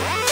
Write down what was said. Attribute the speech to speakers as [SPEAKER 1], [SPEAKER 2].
[SPEAKER 1] Yeah.